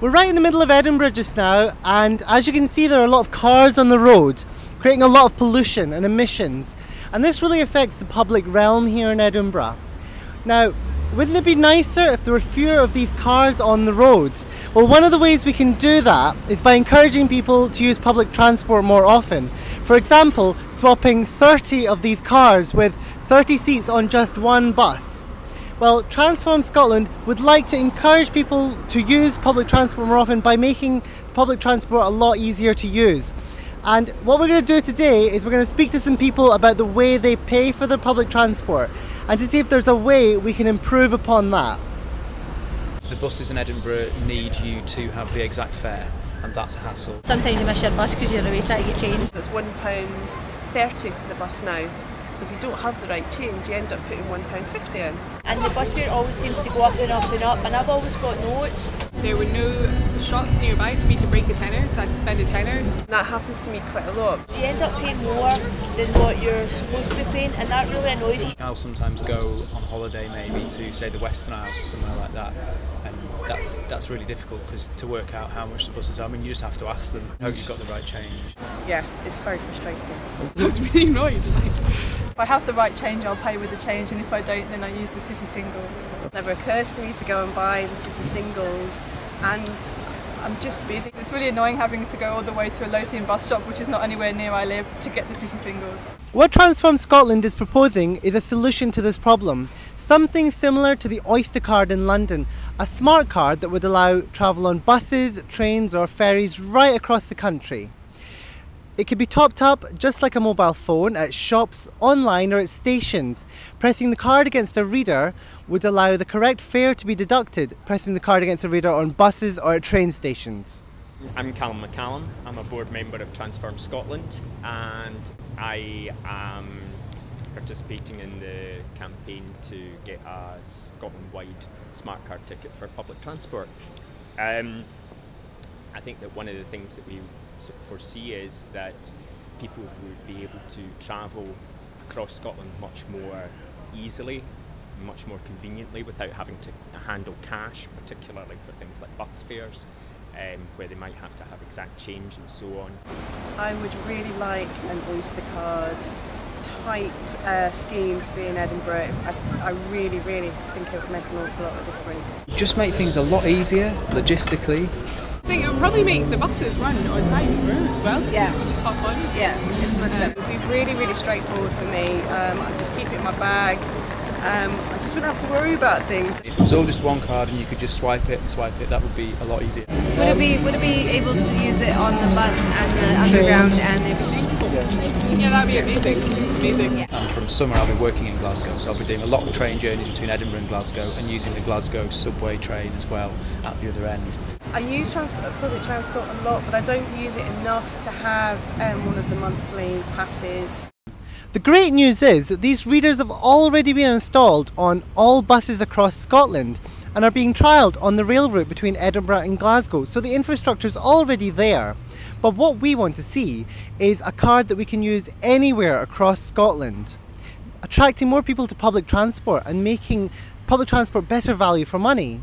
We're right in the middle of Edinburgh just now, and as you can see, there are a lot of cars on the road, creating a lot of pollution and emissions. And this really affects the public realm here in Edinburgh. Now, wouldn't it be nicer if there were fewer of these cars on the road? Well, one of the ways we can do that is by encouraging people to use public transport more often. For example, swapping 30 of these cars with 30 seats on just one bus. Well, Transform Scotland would like to encourage people to use public transport more often by making public transport a lot easier to use. And what we're going to do today is we're going to speak to some people about the way they pay for their public transport and to see if there's a way we can improve upon that. The buses in Edinburgh need you to have the exact fare, and that's a hassle. Sometimes you miss your bus because you're away trying to get changed. It's £1.30 for the bus now. So if you don't have the right change, you end up putting £1.50 in. And the bus fare always seems to go up and up and up, and I've always got notes. There were no shops nearby for me to break a tenner, so I had to spend a tenner. And that happens to me quite a lot. So you end up paying more than what you're supposed to be paying, and that really annoys me. I'll sometimes go on holiday maybe to say the Western Isles or somewhere like that, and that's that's really difficult because to work out how much the buses are, I mean, you just have to ask them. Hope you've got the right change. Yeah, it's very frustrating. I was really annoyed. Like, If I have the right change, I'll pay with the change, and if I don't, then I use the city singles. It never occurs to me to go and buy the city singles, and I'm just busy. It's really annoying having to go all the way to a Lothian bus stop, which is not anywhere near I live, to get the city singles. What Transform Scotland is proposing is a solution to this problem. Something similar to the Oyster card in London, a smart card that would allow travel on buses, trains, or ferries right across the country. It could be topped up just like a mobile phone at shops, online, or at stations. Pressing the card against a reader would allow the correct fare to be deducted, pressing the card against a reader on buses or at train stations. I'm Calum McCallum. I'm a board member of Transform Scotland and I am participating in the campaign to get a Scotland wide smart card ticket for public transport. Um, I think that one of the things that we sort of foresee is that people would be able to travel across Scotland much more easily, much more conveniently without having to handle cash, particularly for things like bus fares. Um, where they might have to have exact change and so on. I would really like an Oyster card type uh, scheme to be in Edinburgh. I, I really, really think it would make an awful lot of difference. Just make things a lot easier logistically. I think it would probably make the buses run on time as well. Yeah. People just hop on. Yeah, it's much better. It would be really, really straightforward for me. Um, I just keep it in my bag. Um, I just wouldn't have to worry about things. If it was all just one card and you could just swipe it and swipe it, that would be a lot easier. Would it be would it be able to use it on the bus and the underground and everything? Yeah, that'd be amazing. Amazing. And from summer, I'll be working in Glasgow, so I'll be doing a lot of train journeys between Edinburgh and Glasgow and using the Glasgow subway train as well at the other end. I use transport, public transport a lot, but I don't use it enough to have um, one of the monthly passes. The great news is that these readers have already been installed on all buses across Scotland and are being trialled on the rail route between Edinburgh and Glasgow, so the infrastructure is already there. But what we want to see is a card that we can use anywhere across Scotland, attracting more people to public transport and making public transport better value for money.